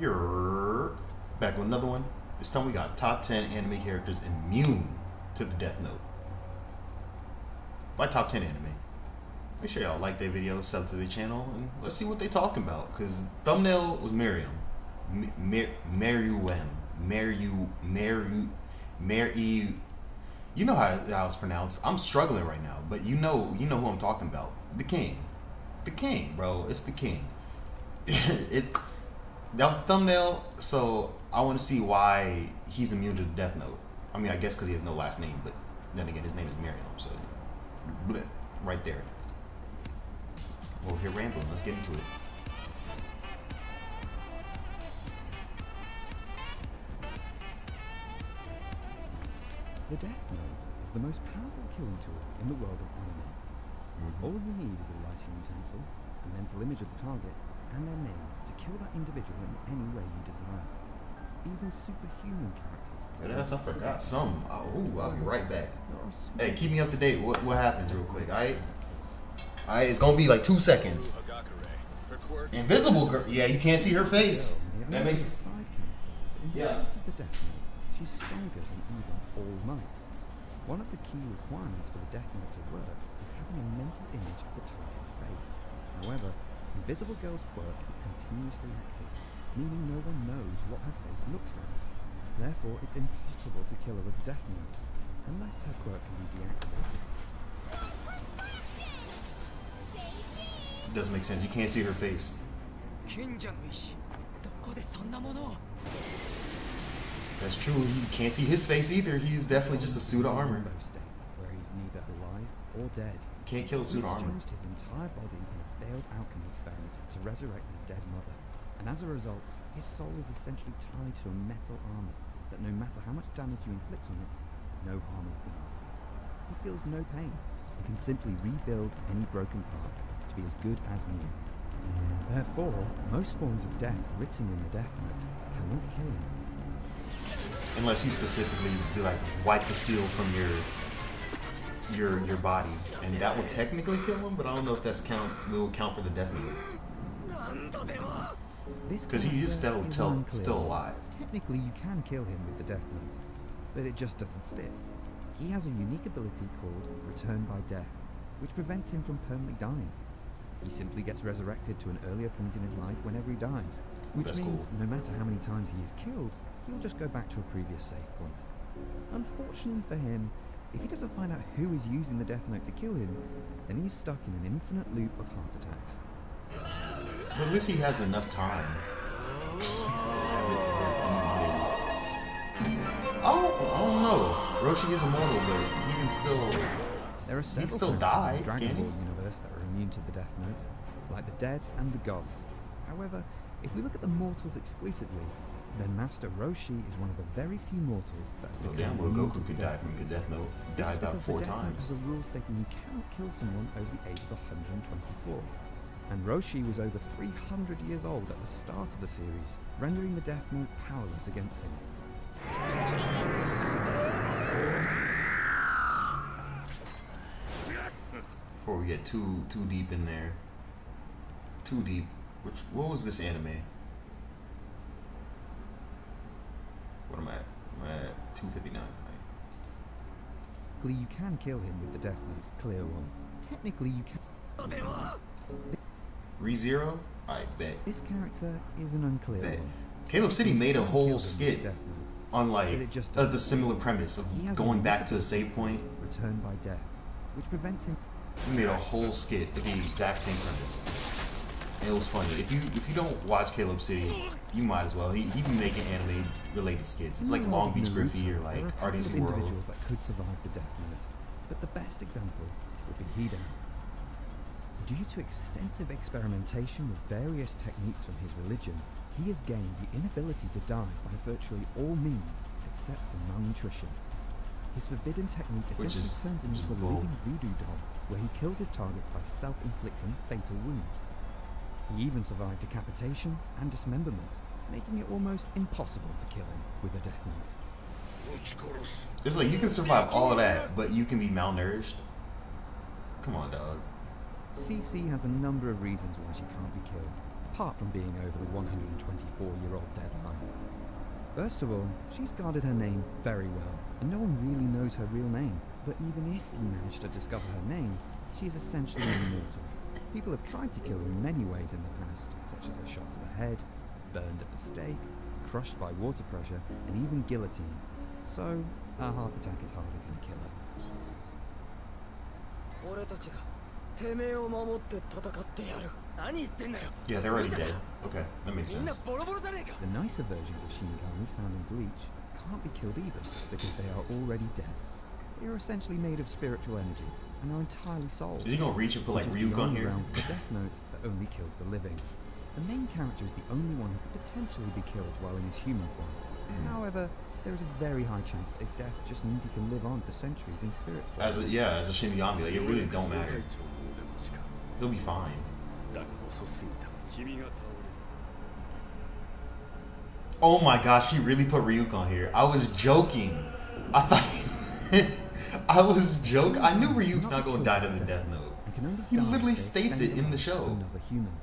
You're back with another one. This time we got top 10 anime characters immune to the Death Note. By top 10 anime. Make sure y'all like that video, sub to the channel, and let's see what they talking about. Cause thumbnail was Miriam, Mer Merium, Meriu, Meriu, Meriu. You know how, how it's pronounced. I'm struggling right now, but you know, you know who I'm talking about. The King, the King, bro. It's the King. it's that was the thumbnail, so I want to see why he's immune to the Death Note. I mean, I guess because he has no last name, but then again, his name is Miriam, so bleh, right there. Well, here rambling. Let's get into it. The Death Note is the most powerful killing tool in the world of anime. Mhm. All you need is a lighting utensil, a mental image of the target, and their name to kill that individual in any way you desire. Even superhuman characters. Yes, I forgot some. Oh, uh, ooh, I'll be oh, right back. There are small Hey, keep me up to date. What what happens real quick? I, I, it's gonna be like two seconds. Hagakure. Her quirk Invisible girl. Yeah, you can't see her face. That makes. Yeah. terms of the Death Note, she's stronger than even All Might. One of the key requirements for the Death Note to work is having a mental image of the target's face. However, Invisible Girl's quirk is continuously active, meaning no one knows what her face looks like. Therefore, it's impossible to kill her with Death Note, unless her quirk can be deactivated. It doesn't make sense, you can't see her face. That's true, you can't see his face either, he's definitely just a suit of armor. ...where he's neither alive or dead. Can't kill suit of armor. exchanged his entire body in a failed alchemy experiment to resurrect his dead mother, and as a result, his soul is essentially tied to a metal armor that no matter how much damage you inflict on it, no harm is done. He feels no pain and can simply rebuild any broken parts to be as good as new. Therefore, most forms of death written in the Death Note cannot kill him. Unless you specifically like wipe the seal from your your your body, and that will technically kill him. But I don't know if that's count will count for the death This because he is still still, still alive. Technically, you can kill him with the Death Note, but it just doesn't stick. He has a unique ability called Return by Death, which prevents him from permanently dying. He simply gets resurrected to an earlier point in his life whenever he dies, which That's means cool. no matter how many times he is killed, he'll just go back to a previous save point. Unfortunately for him, if he doesn't find out who is using the Death Note to kill him, then he's stuck in an infinite loop of heart attacks. But at least he has enough time. Oh, I don't know. Roshi is immortal, but he can still. There are several still characters die, in the Dragon? Ball universe that are immune to the Death Note, like the dead and the gods. However, if we look at the mortals exclusively, then Master Roshi is one of the very few mortals that has Oh, become damn, well, Goku could die from Note. Death Note. Died about four the Death Note times. has a rule stating you cannot kill someone over the age of 124. And Roshi was over 300 years old at the start of the series, rendering the Death Note powerless against him. Before we get too too deep in there. Too deep. Which what was this anime? 1959, right? You can kill him with the death note, clear one. Technically, you can. Rezero? I bet. This character is an unclear bet. one. Caleb City made a whole skit on like uh, the similar premise of going back to a save point. Return by death, which prevents him. He made a whole skit with the exact same premise. It was funny. If you if you don't watch Caleb City, you might as well. He he be making anime related skits. It's like Long Beach Griffy or like are a couple RDC of World. individuals that could survive the Death Note, but the best example would be Hidan. Due to extensive experimentation with various techniques from his religion, he has gained the inability to die by virtually all means except for malnutrition. His forbidden technique essentially is- turns him into a living voodoo doll, where he kills his targets by self-inflicting fatal wounds. He even survived decapitation and dismemberment, making it almost impossible to kill him with a death note. It's like you can survive all that, but you can be malnourished. Come on, dog. CC has a number of reasons why she can't be killed, apart from being over the 124-year-old deadline. First of all, she's guarded her name very well, and no one really knows her real name. But even if you manage to discover her name, she is essentially immortal. People have tried to kill her in many ways in the past, such as a shot to the head, burned at the stake, crushed by water pressure, and even guillotine. So, a heart attack is hardly going to kill her. 俺たちがてめえを守って戦ってやる何言ってんだよ Yeah, they're already dead. Okay, that makes みんな sense. ボロボロじゃねえか The nicer versions of Shinigami found in Bleach can't be killed either because they are already dead. They are essentially made of spiritual energy and are entirely souls. Is he gonna reach and put like Ryuk on here? Death Note that only kills the living. The main character is the only one who could potentially be killed while in his human form. Mm. However, there is a very high chance that his death just means he can live on for centuries in spirit. Form. As a, yeah, as a Shinigami, like it really don't matter. He'll be fine. Oh my gosh, he really put Ryuk on here. I was joking. I thought. I was joking. I knew Ryuk's not gonna die to the Death Note. and can only He die literally if they states it extend in the life to show. Another human.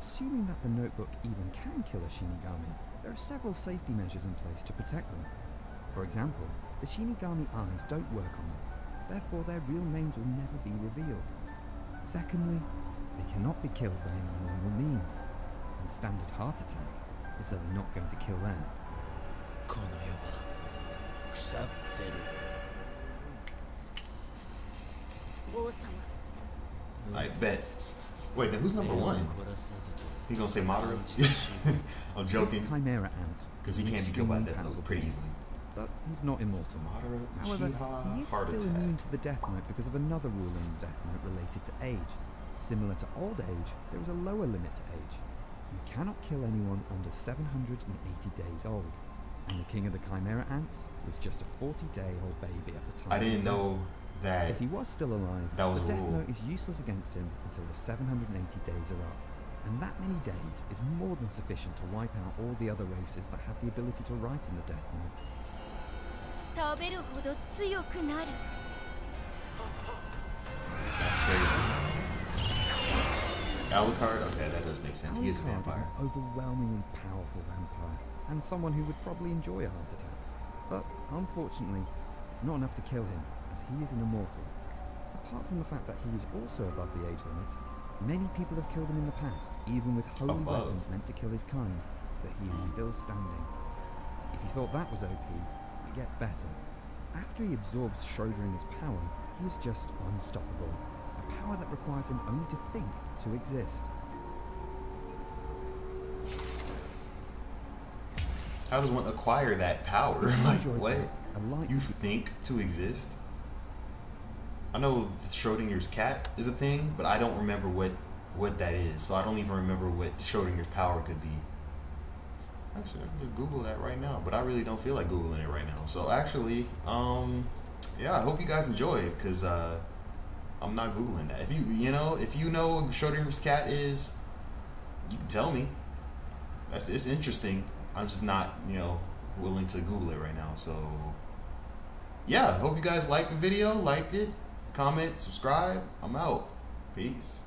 Assuming that the notebook even can kill a Shinigami, there are several safety measures in place to protect them. For example, the Shinigami eyes don't work on them, therefore their real names will never be revealed. Secondly, they cannot be killed by any normal means, and standard heart attack is certainly not going to kill them. この世は腐ってる王様 I bet. Wait, then who's number one? He gonna say Madara? I'm joking. Chimera Ant. Because he can't be killed by Death Note pretty easily. But he's not immortal. Madara, However, he is still attack. immune to the Death Note because of another rule in the Death Note related to age. Similar to old age, there is a lower limit to age. You cannot kill anyone under 780 days old. And the king of the Chimera Ants was just a 40-day-old baby at the time. I didn't know that. If he was still alive, That was the a Death rule. Note is useless against him until the 780 days are up. And that many days is more than sufficient to wipe out all the other races that have the ability to write in the Death Note. 食べるほど強くなる That's crazy. Alucard? Okay, that does make sense. He is a Alucard vampire. an overwhelmingly powerful vampire, and someone who would probably enjoy a heart attack. But unfortunately, it's not enough to kill him, as he is an immortal. Apart from the fact that he is also above the age limit, many people have killed him in the past, even with holy Above? weapons meant to kill his kind, but he is hmm. still standing. If you thought that was OP, it gets better. After he absorbs Schrodinger's power, he is just unstoppable. A power that requires him only to think to exist. How does one acquire that power? Like, what? You think to exist? I know Schrodinger's cat is a thing, but I don't remember what what that is. So I don't even remember what Schrodinger's power could be. Actually, I can just Google that right now, but I really don't feel like googling it right now. So actually, um, yeah, I hope you guys enjoy it because uh, I'm not googling that. If you you know if you know what Schrodinger's cat is, you can tell me. That's it's interesting. I'm just not you know willing to Google it right now. So yeah, hope you guys liked the video, liked it, comment, subscribe. I'm out. Peace.